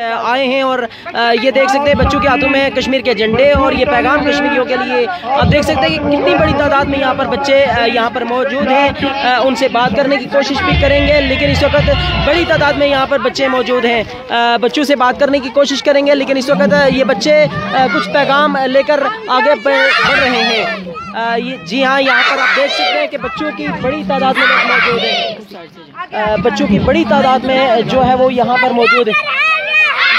آئے ہیں اور یہ دیکھ سکتے ہیں بچوں کے ہاتھوں میں کشمیر کے جھنڈے اور یہ پیغام کشمیریوں کے لیے۔ آپ دیکھ سکتے ہیں کہ کتنی بڑی تعداد میں یہاں پر بچے یہاں پر موجود ہیں۔ ان سے بات کرنے کی کوشش بھی کریں گے، لیکن اس وقت بڑی تعداد میں یہاں پر بچے موجود ہیں۔ بچوں سے بات کرنے کی کوشش کریں گے، لیکن اس وقت یہ بچے کچھ پیغام لے کر آگے بڑھ رہے ہیں۔ جی ہاں یہاں پر آپ دیکھ سکتے ہیں کہ بچوں کی بڑی تعداد میں موجود ہیں۔ بچوں کی بڑی تعداد میں جو ہے وہ یہاں پر موجود ہے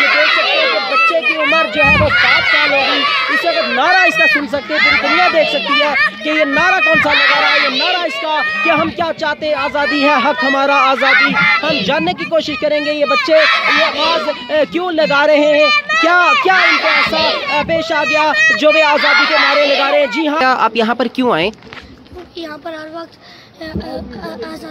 یہ دیکھ سکتے ہیں کہ بچے کی عمر جو ہے وہ سات سال ہوگی۔ اس وقت نعرہ اس کا سن سکتے ہیں پوری دنیا دیکھ سکتی ہے کہ یہ نعرہ کون سا لگا رہا ہے یہ نعرہ اس کا کہ ہم کیا چاہتے ہیں آزادی ہے حق ہمارا آزادی۔ ہم جاننے کی کوشش کریں گے یہ بچے یہ آواز کیوں لگا رہے ہیں؟ کیا کیا ان کو ایسا پیش آ گیا جو وہ آزادی کے نعرے لگا رہے ہیں؟ جی ہاں۔ آپ یہاں پر کیوں آئیں یہاں پر ہر وقت جو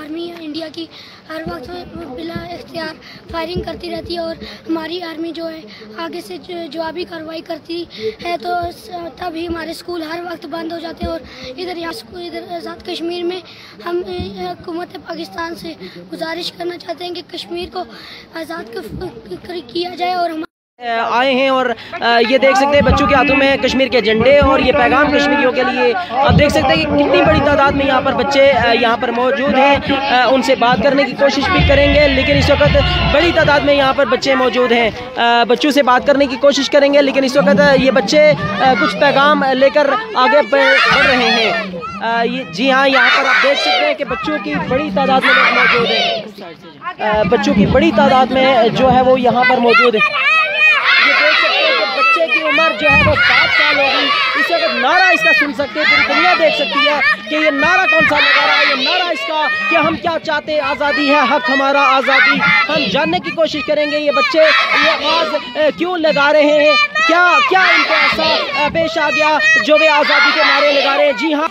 آرمی انڈیا کی ہر وقت بلا اختیار فائرنگ کرتی رہتی ہے اور ہماری آرمی جو ہے آگے سے جوابی کارروائی کرتی ہے تو تب ہی ہمارے اسکول ہر وقت بند ہو جاتے ہیں اور ادھر یہاں ادھر آزاد کشمیر میں ہم حکومت پاکستان سے گزارش کرنا چاہتے ہیں کہ کشمیر کو آزاد کیا جائے اور آئے ہیں اور یہ دیکھ سکتے ہیں بچوں کے ہاتھوں میں کشمیر کے جھنڈے اور یہ پیغام کشمیریوں کے لیے۔ آپ دیکھ سکتے ہیں کہ کتنی بڑی تعداد میں یہاں پر بچے یہاں پر موجود ہیں۔ ان سے بات کرنے کی کوشش بھی کریں گے، لیکن اس وقت بڑی تعداد میں یہاں پر بچے موجود ہیں۔ بچوں سے بات کرنے کی کوشش کریں گے، لیکن اس وقت یہ بچے کچھ پیغام لے کر آگے بڑھ رہے ہیں۔ جی ہاں یہاں پر آپ دیکھ سکتے ہیں کہ بچوں کی بڑی تعداد میں موجود ہیں۔ بچوں کی بڑی تعداد میں جو ہے وہ یہاں پر موجود ہیں۔ عمر جو ہے وہ سات سال ہو گئی۔ اس وقت نعرہ اس کا سن سکتے پوری دنیا دیکھ سکتی ہے کہ یہ نعرہ کون سا لگا رہا ہے، یہ نعرہ اس کا کہ ہم کیا چاہتے ہیں، آزادی ہے، حق ہمارا آزادی۔ ہم جاننے کی کوشش کریں گے، یہ بچے یہ آواز کیوں لگا رہے ہیں؟ کیا کیا ان کو ایسا پیش آ گیا جو وہ آزادی کے نعرے لگا رہے ہیں؟ جی ہاں۔